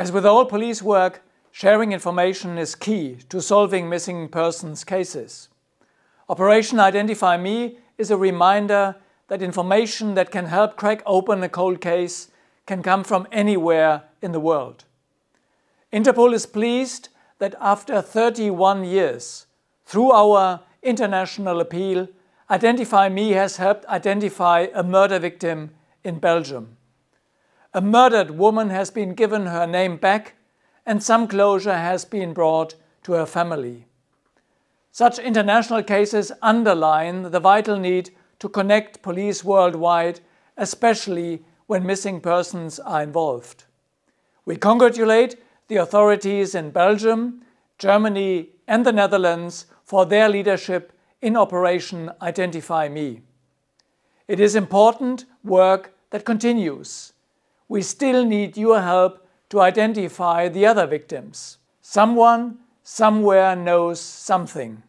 As with all police work, sharing information is key to solving missing persons cases. Operation Identify Me is a reminder that information that can help crack open a cold case can come from anywhere in the world. Interpol is pleased that after 31 years, through our international appeal, Identify Me has helped identify a murder victim in Belgium. A murdered woman has been given her name back and some closure has been brought to her family. Such international cases underline the vital need to connect police worldwide, especially when missing persons are involved. We congratulate the authorities in Belgium, Germany and the Netherlands for their leadership in Operation Identify Me. It is important work that continues. We still need your help to identify the other victims. Someone somewhere knows something.